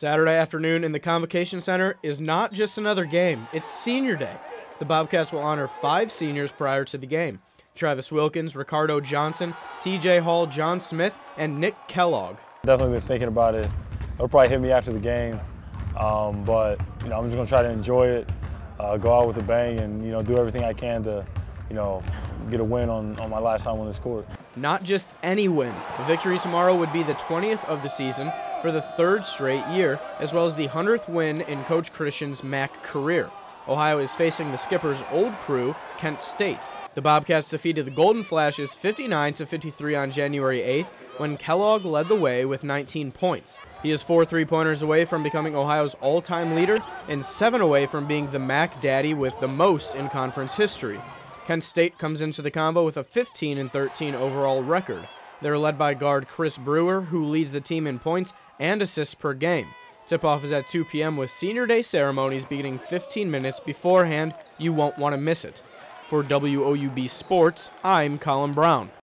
Saturday afternoon in the Convocation Center is not just another game, it's senior day. The Bobcats will honor five seniors prior to the game Travis Wilkins, Ricardo Johnson, TJ Hall, Jon Smith, and Nick Kellogg. Definitely been thinking about it. It'll probably hit me after the game, um, but you know I'm just gonna try to enjoy it, uh, go out with a bang, and you know do everything I can to, you know, get a win on, on my last time on this court. Not just any win. A victory tomorrow would be the 20th of the season for the third straight year, as well as the 100th win in Coach Christian's MAC career. Ohio is facing the skipper's old crew, Kent State. The Bobcats defeated the Golden Flashes 59 to 53 on January 8th when Kellogg led the way with 19 points. He is four three-pointers away from becoming Ohio's all-time leader and seven away from being the MAC daddy with the most in conference history. Kent State comes into the Convo with a 15 and 13 overall record. They're led by guard Kris Brewer, who leads the team in points and assists per game. Tip off is at 2 p.m. with Senior Day ceremonies beginning 15 minutes beforehand. You won't want to miss it. For WOUB Sports, I'm Colin Brown.